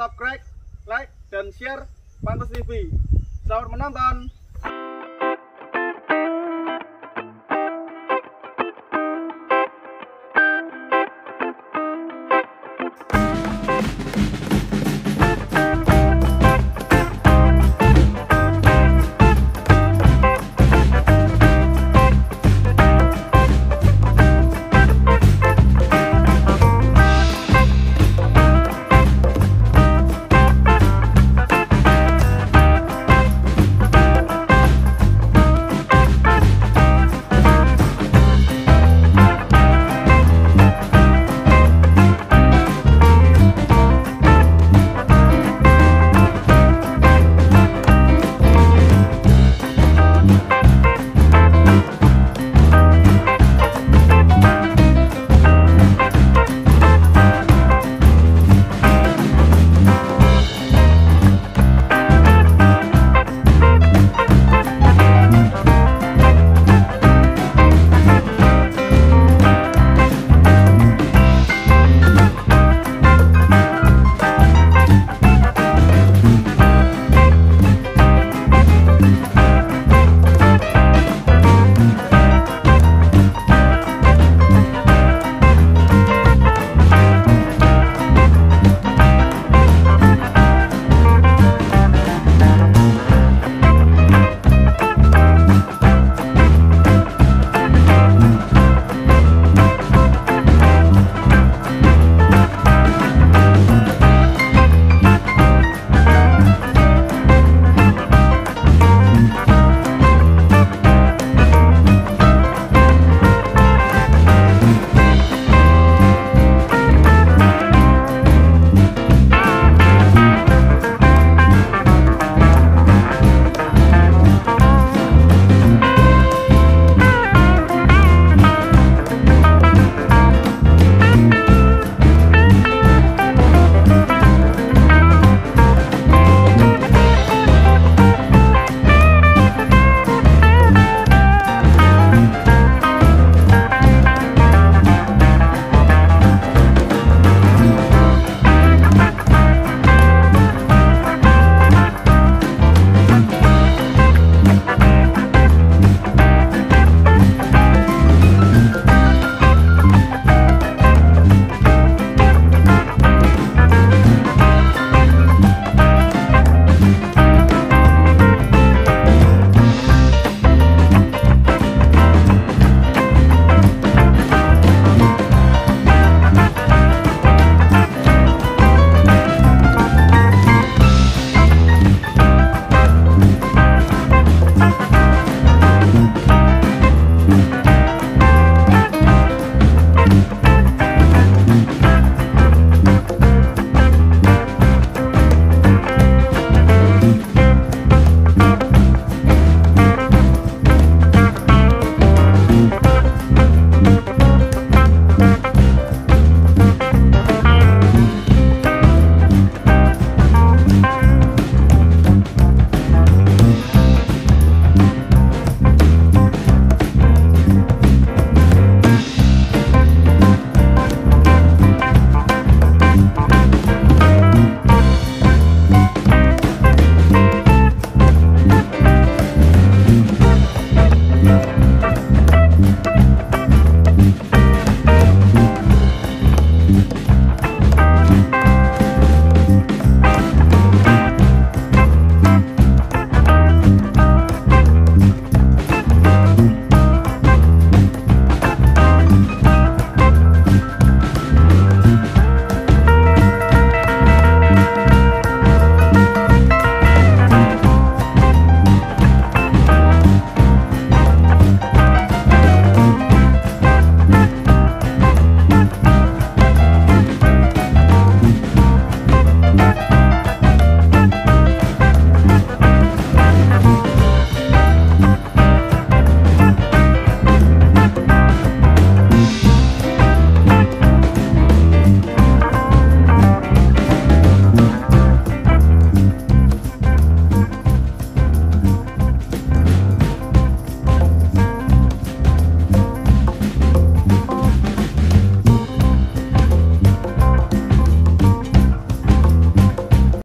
subscribe, like, dan share Pantas TV. Selamat menonton.